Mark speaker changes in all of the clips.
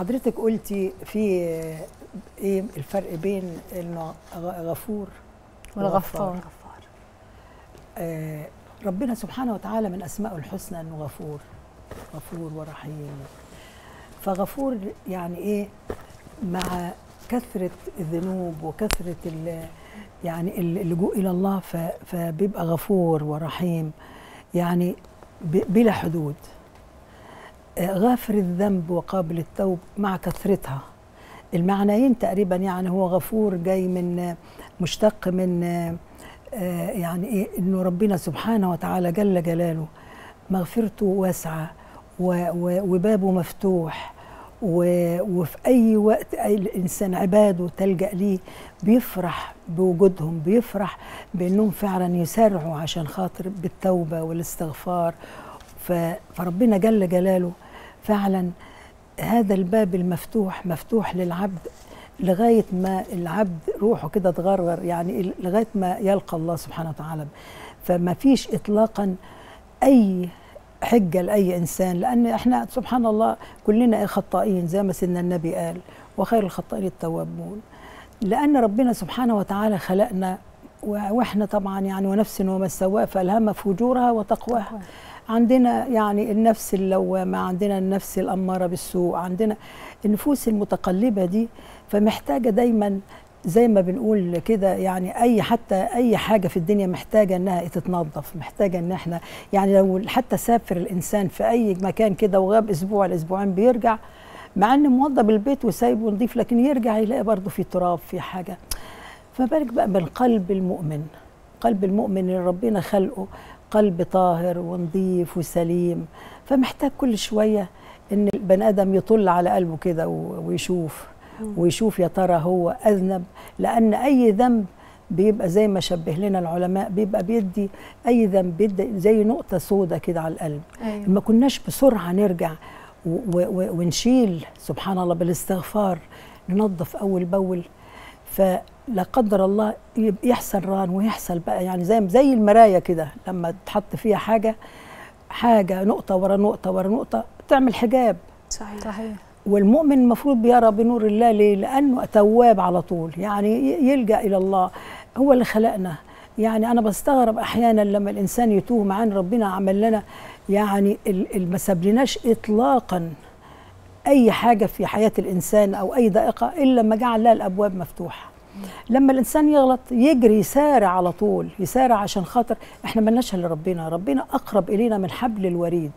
Speaker 1: حضرتك قلتي في إيه الفرق بين إنه غفور
Speaker 2: والغفار.
Speaker 1: وغفار. آه ربنا سبحانه وتعالى من اسمائه الحسنى إنه غفور غفور ورحيم. فغفور يعني إيه؟ مع كثرة الذنوب وكثرة ال- يعني ال- اللجوء إلى الله فبيبقى غفور ورحيم يعني بلا حدود. غافر الذنب وقابل التوب مع كثرتها. المعنيين تقريبا يعني هو غفور جاي من مشتق من آه، يعني إيه إنه ربنا سبحانه وتعالى جل جلاله مغفرته واسعة وبابه مفتوح وفي أي وقت أي الإنسان عباده تلجأ ليه بيفرح بوجودهم بيفرح بإنهم فعلا يسارعوا عشان خاطر بالتوبة والاستغفار. فربنا جل جلاله فعلا هذا الباب المفتوح مفتوح للعبد لغاية ما العبد روحه كده تغرغر يعني لغاية ما يلقى الله سبحانه وتعالى. فما فيش اطلاقا أي حجة لأي إنسان لأن إحنا سبحان الله كلنا خطائين زي ما سيدنا النبي قال وخير الخطائين التوابون. لأن ربنا سبحانه وتعالى خلقنا و- وإحنا طبعا يعني ونفس وما سواها فألهمها فجورها وتقواها. عندنا يعني النفس اللوامة عندنا النفس الأمارة بالسوء عندنا النفوس المتقلبة دي فمحتاجة دايما زي ما بنقول كده يعني أي حتى أي حاجة في الدنيا محتاجة إنها تتنظف محتاجة إن إحنا يعني لو حتى سافر الإنسان في أي مكان كده وغاب أسبوع الاسبوعين بيرجع مع ان موضب البيت وسايبه نظيف لكن يرجع يلاقي برضه في تراب في حاجة. فما بالك بقى بالقلب المؤمن قلب المؤمن اللي ربنا خلقه قلب طاهر ونظيف وسليم. فمحتاج كل شوية إن البني آدم يطل على قلبه كده ويشوف. ويشوف يا ترى هو أذنب. لأن أي ذنب بيبقى زي ما شبه لنا العلماء بيبقى بيدي أي ذنب بيدي زي نقطة سودة كده على القلب.
Speaker 2: أيوة.
Speaker 1: ما كناش بسرعة نرجع و- و- ونشيل سبحان الله بالإستغفار ننظف أول بأول. فلا قدر الله يحصل ران ويحصل بقى يعني زي زي المرايه كده لما تحط فيها حاجة حاجة نقطة ورا نقطة ورا نقطة تعمل حجاب.
Speaker 3: صحيح.
Speaker 2: صحيح.
Speaker 1: والمؤمن المفروض بيرى بنور الله ليه؟ لأنه تواب على طول يعني ي- يلجأ إلى الله هو اللي خلقنا. يعني أنا بستغرب أحيانا لما الإنسان يتوه مع أن ربنا عمل لنا يعني ما سابلناش إطلاقا أي حاجة في حياة الإنسان أو أي ضائقة إلا لما جعل لها الأبواب مفتوحة. لما الإنسان يغلط يجري يسارع على طول يسارع عشان خاطر إحنا ملناش إلا ربنا ربنا أقرب إلينا من حبل الوريد.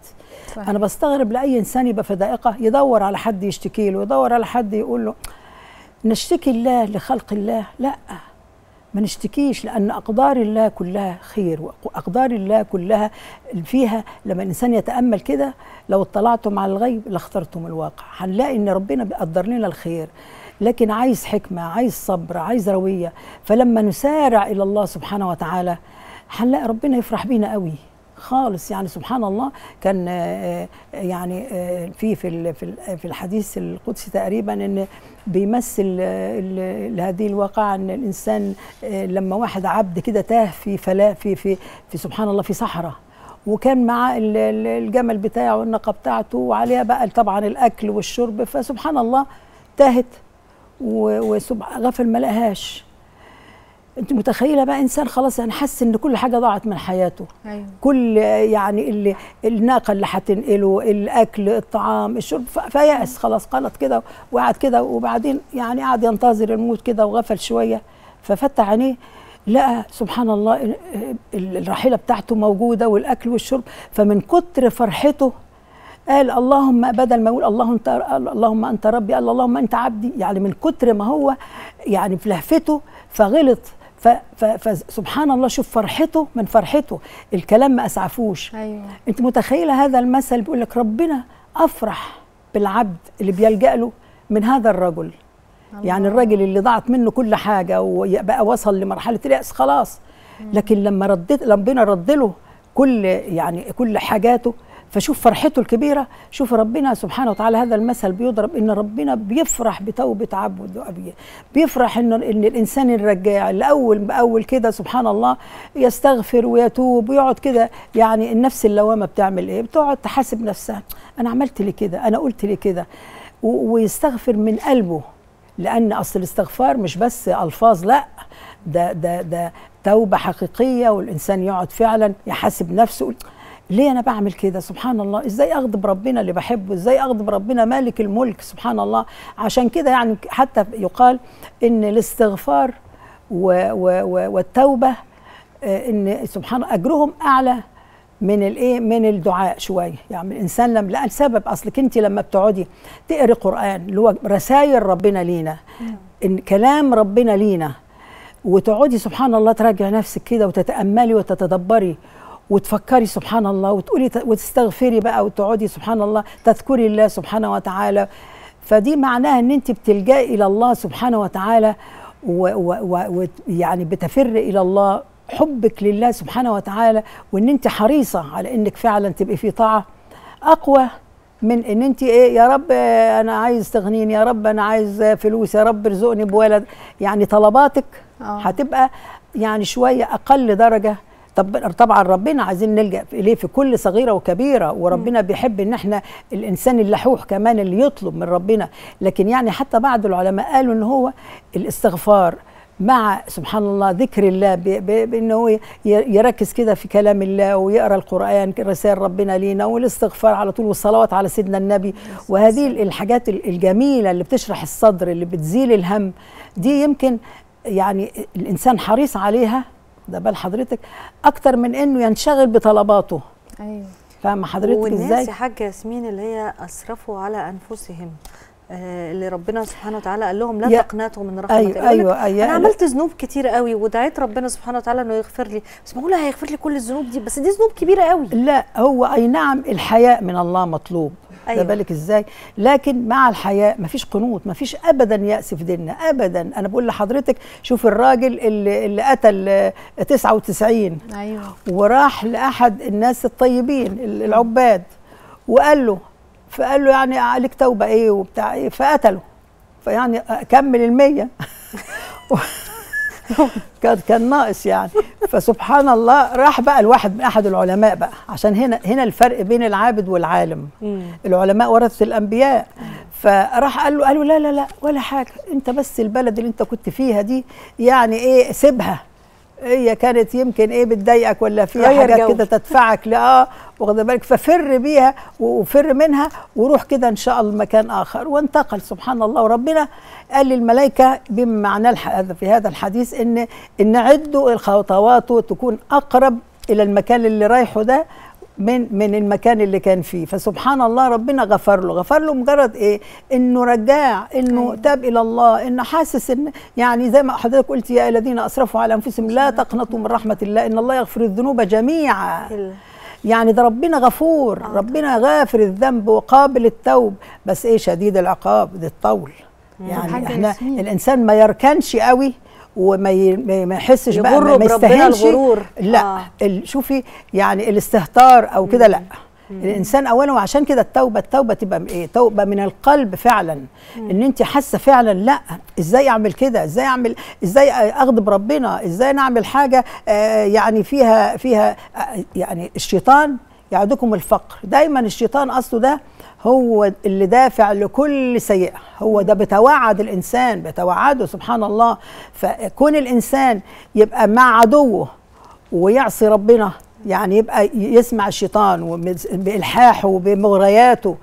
Speaker 2: صحيح.
Speaker 1: أنا بستغرب لأي إنسان يبقى في ضائقه يدور على حد يشتكي له يدور على حد يقول له نشتكي الله لخلق الله؟ لأ. ما نشتكيش لأن أقدار الله كلها خير وأقدار الله كلها فيها لما الإنسان يتأمل كده لو اطلعتم على الغيب لاخترتم الواقع. هنلاقي إن ربنا بيقدر لنا الخير لكن عايز حكمة عايز صبر عايز روية. فلما نسارع إلى الله سبحانه وتعالى هنلاقي ربنا يفرح بينا قوي. خالص. يعني سبحان الله كان آه، آه، يعني آه، في في في ال- في الحديث القدسي تقريبا إن بيمثل هذه الواقعة إن الإنسان لما واحد عبد كده تاه في فلا في في في سبحان الله في صحراء وكان معاه ال- ال- الجمل بتاعه والناقه بتاعته وعليها بقى طبعا الأكل والشرب فسبحان الله تاهت وغفل ما لقاهاش. انت متخيلة بقى انسان خلاص يعني حس ان كل حاجة ضاعت من حياته.
Speaker 2: أيوه.
Speaker 1: كل يعني اللي الناقة اللي هتنقله الأكل الطعام الشرب فيأس خلاص قالت كده وقعد كده وبعدين يعني قعد ينتظر الموت كده وغفل شوية ففتح عينيه لقى سبحان الله ال- ال- الراحله بتاعته موجودة والأكل والشرب فمن كتر فرحته قال اللهم بدل ما يقول الله انت اللهم انت ربي قال اللهم انت عبدي يعني من كتر ما هو يعني في لهفته فغلط. فسبحان الله شوف فرحته من فرحته. الكلام ما أسعفوش.
Speaker 2: أيوه.
Speaker 1: أنت متخيلة هذا المثل بيقول لك ربنا أفرح بالعبد اللي بيلجأ له من هذا الرجل. يعني الراجل اللي ضاعت منه كل حاجة وبقى وصل لمرحلة اليأس خلاص. لكن لما ردت ربنا رد له كل يعني كل حاجاته فشوف فرحته الكبيرة شوف ربنا سبحانه وتعالى هذا المثل بيضرب إن ربنا بيفرح بتوبة عبده أبيه بيفرح إن إن الإنسان الرجاع اللي اول بأول كده سبحان الله يستغفر ويتوب ويقعد كده يعني النفس اللوامة بتعمل إيه؟ بتقعد تحاسب نفسها. أنا عملت لي كده أنا قلت لي كده. ويستغفر من قلبه لأن أصل الاستغفار مش بس ألفاظ لأ ده ده ده توبة حقيقية والإنسان يقعد فعلا يحاسب نفسه. ليه أنا بعمل كده؟ سبحان الله إزاي أغضب ربنا اللي بحبه؟ إزاي أغضب ربنا مالك الملك؟ سبحان الله عشان كده يعني حتى يقال إن الاستغفار و و و والتوبة آه، إن سبحان أجرهم أعلى من الإيه؟ من الدعاء شوية. يعني الإنسان لما لأ السبب اصلك أنت لما بتقعدي تقري قرآن اللي هو رسائل ربنا لينا. إن كلام ربنا لينا. وتقعدي سبحان الله تراجعي نفسك كده وتتأملي وتتدبري. وتفكري سبحان الله وتقولي وتستغفري بقى وتقعدي سبحان الله تذكري الله سبحانه وتعالى. فدي معناها إن انت بتلجئي إلى الله سبحانه وتعالى ويعني بتفر إلى الله حبك لله سبحانه وتعالى وإن انت حريصة على إنك فعلا تبقي في طاعة أقوى من إن انت إيه يا رب أنا عايز تغنيني يا رب أنا عايز فلوس يا رب ارزقني بولد. يعني طلباتك
Speaker 2: آه.
Speaker 1: هتبقى يعني شوية أقل درجة. طب طبعا ربنا عايزين نلجأ إليه في كل صغيرة وكبيرة وربنا بيحب إن إحنا الإنسان اللحوح كمان اللي يطلب من ربنا. لكن يعني حتى بعض العلماء قالوا إن هو الاستغفار مع سبحان الله ذكر الله بانه هو يركز كده في كلام الله ويقرأ القرآن رسائل ربنا لينا والاستغفار على طول والصلوات على سيدنا النبي. وهذه الحاجات ال- الجميلة اللي بتشرح الصدر اللي بتزيل الهم دي يمكن يعني الإنسان حريص عليها ده بال حضرتك أكتر من إنه ينشغل بطلباته.
Speaker 2: أيوه.
Speaker 1: فاهمه حضرتك
Speaker 3: والناس
Speaker 1: إزاي
Speaker 3: يا حاجة ياسمين اللي هي أسرفوا على أنفسهم آه، اللي ربنا سبحانه وتعالى قال لهم لا
Speaker 1: يا-
Speaker 3: تقنطوا من رحمة لك
Speaker 1: أيوه أيوه
Speaker 3: أنا عملت ذنوب كتير قوي ودعيت ربنا سبحانه وتعالى إنه يغفر لي بس معقوله هيغفر لي كل الذنوب دي بس دي ذنوب كبيرة قوي.
Speaker 1: لا هو أي نعم الحياء من الله مطلوب. أيوة. بالك إزاي؟ لكن مع الحياء مفيش قنوط مفيش ابدا يأس في ديننا ابدا. أنا بقول لحضرتك شوف الراجل اللي, اللي قتل آه، 99
Speaker 2: أيوه.
Speaker 1: وراح لأحد الناس الطيبين ال- العباد وقال له فقال له يعني عليك توبة إيه وبتاع إيه؟ فقتله. فيعني كمل المية. كان كان ناقص يعني. فسبحان الله راح بقى الواحد من أحد العلماء بقى. عشان هنا هنا الفرق بين العابد والعالم. العلماء ورثة الأنبياء. فراح قال له قال له لا لا لا ولا حاجة. أنت بس البلد اللي أنت كنت فيها دي يعني إيه سيبها. هي كانت يمكن إيه بتضايقك ولا فيها حاجات. كده تدفعك؟ لاه واخد بالك. ففر بيها وفر منها وروح كده إن شاء الله مكان آخر. وانتقل سبحان الله. وربنا قال للملائكة بما معناه الح- هذا في هذا الحديث ان إن عدوا الخطوات تكون أقرب إلى المكان اللي رايحه ده من من المكان اللي كان فيه. فسبحان الله ربنا غفر له. غفر له مجرد إيه؟ إنه رجاع إنه
Speaker 2: أيوة.
Speaker 1: تاب إلى الله إنه حاسس إن يعني زي ما حضرتك قلت يا الذين أسرفوا على أنفسهم لا تقنطوا من رحمة الله إن الله يغفر الذنوب جميعا. يعني ده ربنا غفور.
Speaker 3: آه.
Speaker 1: ربنا غافر الذنب وقابل التوب. بس إيه؟ شديد العقاب ده الطول. يعني
Speaker 2: إحنا.
Speaker 1: الإنسان ما يركنش قوي وما يحسش بقى ما يستاهلش
Speaker 3: الغرور.
Speaker 1: لا
Speaker 3: آه.
Speaker 1: شوفي يعني الاستهتار أو كده لا. الإنسان اولا وعشان كده التوبة التوبة تبقى إيه؟ توبة من القلب فعلا. إن انت حاسة فعلا لا. إزاي أعمل كده؟ إزاي أعمل إزاي أغضب ربنا؟ إزاي نعمل حاجة آه يعني فيها فيها آه يعني الشيطان؟ يعدكم الفقر. دايما الشيطان أصله ده هو اللي دافع لكل سيئة. هو ده بتوعد الإنسان بتوعده سبحان الله. فكون الإنسان يبقى مع عدوه ويعصي ربنا يعني يبقى يسمع الشيطان بإلحاحه وبمغرياته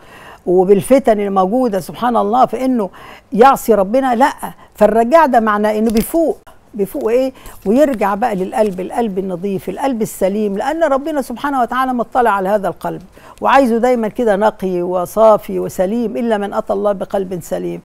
Speaker 1: وبالفتن اللي موجودة سبحان الله فإنه يعصي ربنا. لا فالرجاع ده معناه إنه بيفوق. بيفوق إيه؟ ويرجع بقى للقلب القلب النظيف القلب السليم لأن ربنا سبحانه وتعالى مطلع على هذا القلب. وعايزه دايما كده نقي وصافي وسليم إلا من أتى الله بقلب سليم.